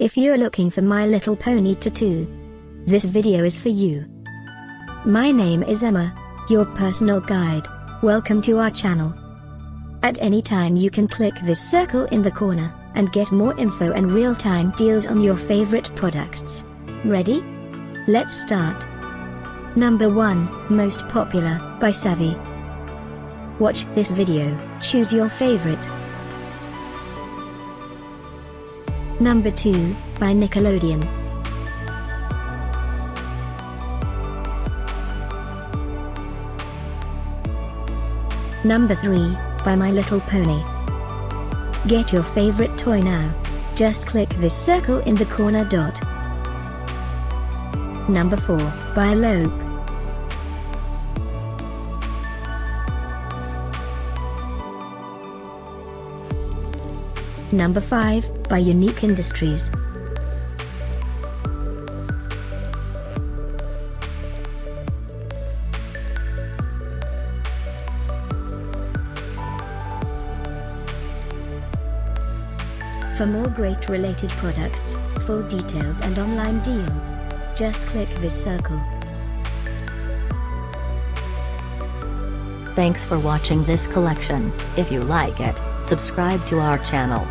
If you're looking for My Little Pony tattoo, this video is for you. My name is Emma, your personal guide. Welcome to our channel. At any time you can click this circle in the corner, and get more info and real-time deals on your favorite products. Ready? Let's start. Number 1, Most Popular, by Savvi. Watch this video, choose your favorite. Number 2, by Nickelodeon. Number 3, by My Little Pony. Get your favorite toy now. Just click this circle in the corner dot. Number 4, by Elope. Number 5, by Unique Industries. For more great related products, full details and online deals, just click this circle. Thanks for watching this collection. If you like it, subscribe to our channel.